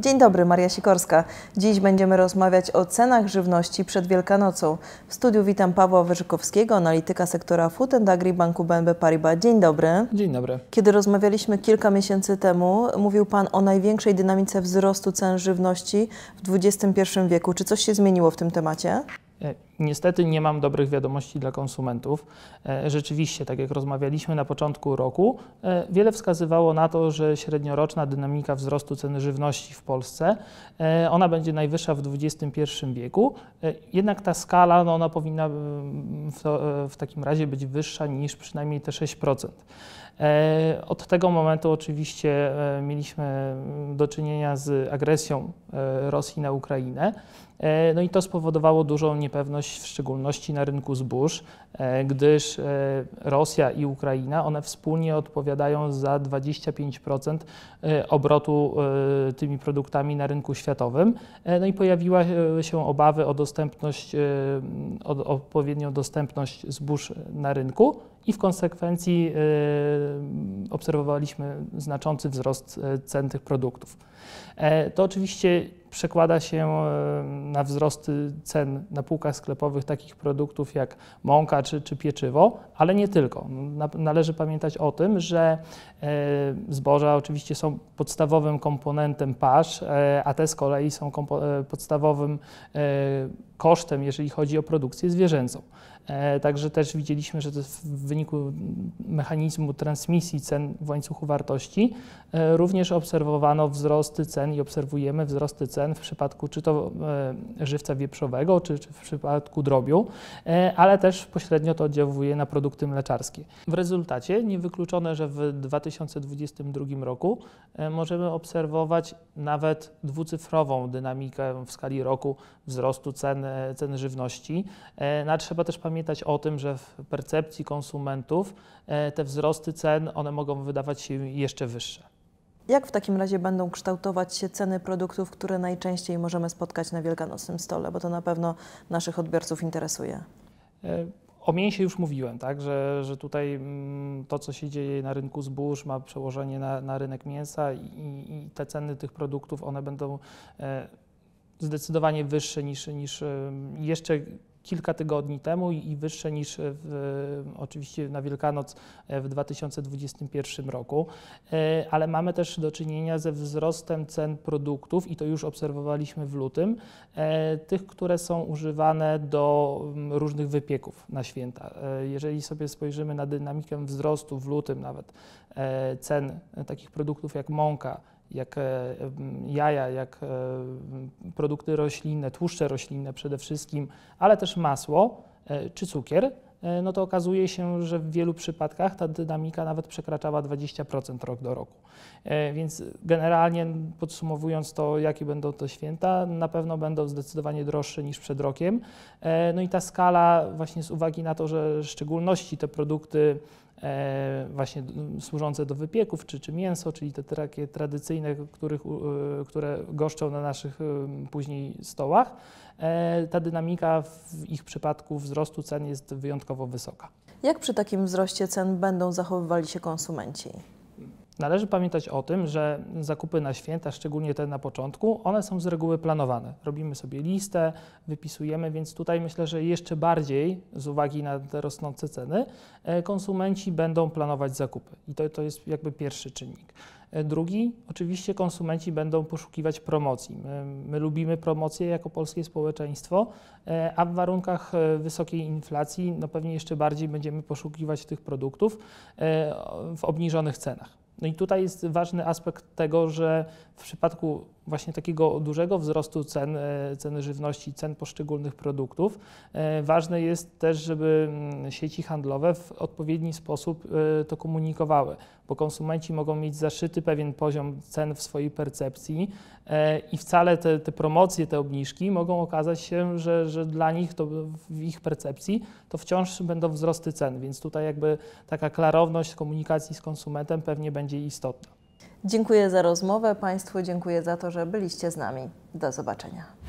Dzień dobry, Maria Sikorska. Dziś będziemy rozmawiać o cenach żywności przed Wielkanocą. W studiu witam Pawła Wyżykowskiego, analityka sektora Food and Agri Banku BNB Paribas. Dzień dobry. Dzień dobry. Kiedy rozmawialiśmy kilka miesięcy temu, mówił Pan o największej dynamice wzrostu cen żywności w XXI wieku. Czy coś się zmieniło w tym temacie? E, niestety nie mam dobrych wiadomości dla konsumentów. E, rzeczywiście, tak jak rozmawialiśmy na początku roku, e, wiele wskazywało na to, że średnioroczna dynamika wzrostu ceny żywności w Polsce, ona będzie najwyższa w XXI wieku. Jednak ta skala, no ona powinna w, w takim razie być wyższa niż przynajmniej te 6%. Od tego momentu oczywiście mieliśmy do czynienia z agresją Rosji na Ukrainę. E, no i to spowodowało dużą niepewność, w szczególności na rynku zbóż, e, gdyż e, Rosja i Ukraina, one wspólnie odpowiadają za 25% obrotu tymi produktami na rynku światowym. No i pojawiła się obawy o dostępność, o odpowiednią dostępność zbóż na rynku i w konsekwencji obserwowaliśmy znaczący wzrost cen tych produktów. To oczywiście przekłada się e, na wzrosty cen na półkach sklepowych takich produktów jak mąka czy, czy pieczywo, ale nie tylko. Należy pamiętać o tym, że e, zboża oczywiście są podstawowym komponentem pasz, e, a te z kolei są podstawowym kosztem, jeżeli chodzi o produkcję zwierzęcą. E, także też widzieliśmy, że w wyniku mechanizmu transmisji cen w łańcuchu wartości e, również obserwowano wzrosty cen i obserwujemy wzrosty cen w przypadku czy to e, żywca wieprzowego, czy, czy w przypadku drobiu, ale też pośrednio to oddziałuje na produkty mleczarskie. W rezultacie niewykluczone, że w 2022 roku możemy obserwować nawet dwucyfrową dynamikę w skali roku wzrostu cen, cen żywności. No, trzeba też pamiętać, o tym, że w percepcji konsumentów e, te wzrosty cen, one mogą wydawać się jeszcze wyższe. Jak w takim razie będą kształtować się ceny produktów, które najczęściej możemy spotkać na wielkanocnym stole, bo to na pewno naszych odbiorców interesuje? E, o mięsie już mówiłem, tak, że, że tutaj mm, to, co się dzieje na rynku zbóż, ma przełożenie na, na rynek mięsa i, i, te ceny tych produktów, one będą e, zdecydowanie wyższe niż, niż jeszcze kilka tygodni temu i wyższe niż w, oczywiście na Wielkanoc e, w 2021 roku, e, ale mamy też do czynienia ze wzrostem cen produktów i to już obserwowaliśmy w lutym, e, tych, które są używane do mm, różnych wypieków na święta. Jeżeli sobie spojrzymy na dynamikę wzrostu w lutym nawet cen takich produktów jak mąka, jak e, jaja, jak e, produkty roślinne, tłuszcze roślinne przede wszystkim, ale też masło e, czy cukier, no to okazuje się, że w wielu przypadkach ta dynamika nawet przekraczała 20% rok do roku. Więc generalnie podsumowując to, jakie będą to święta, na pewno będą zdecydowanie droższe niż przed rokiem. No i ta skala właśnie z uwagi na to, że w szczególności te produkty właśnie służące do wypieków, czy, czy mięso, czyli te takie tradycyjne, których, e, które goszczą na naszych później stołach, e, ta dynamika w ich przypadku wzrostu cen jest wyjątkowo wysoka. Jak przy takim wzroście cen będą zachowywali się konsumenci? Należy pamiętać o tym, że zakupy na święta, szczególnie te na początku, one są z reguły planowane. Robimy sobie listę, wypisujemy, więc tutaj myślę, że jeszcze bardziej z uwagi na te rosnące ceny, e, konsumenci będą planować zakupy. I to, to jest jakby pierwszy czynnik. E, drugi, oczywiście konsumenci będą poszukiwać promocji. My, my, lubimy promocje jako polskie społeczeństwo, e, a w warunkach wysokiej inflacji no pewnie jeszcze bardziej będziemy poszukiwać tych produktów w obniżonych cenach. No i tutaj jest ważny aspekt tego, że w przypadku właśnie takiego dużego wzrostu cen, e, ceny żywności, cen poszczególnych produktów, e, ważne jest też, żeby mm, sieci handlowe w odpowiedni sposób e, to komunikowały, bo konsumenci mogą mieć zaszyty pewien poziom cen w swojej percepcji i wcale te, te promocje, te obniżki mogą okazać się, że, że dla nich to w ich percepcji to wciąż będą wzrosty cen, więc tutaj jakby taka klarowność komunikacji z konsumentem pewnie będzie istotna. Dziękuję za rozmowę. Państwu dziękuję za to, że byliście z nami. Do zobaczenia.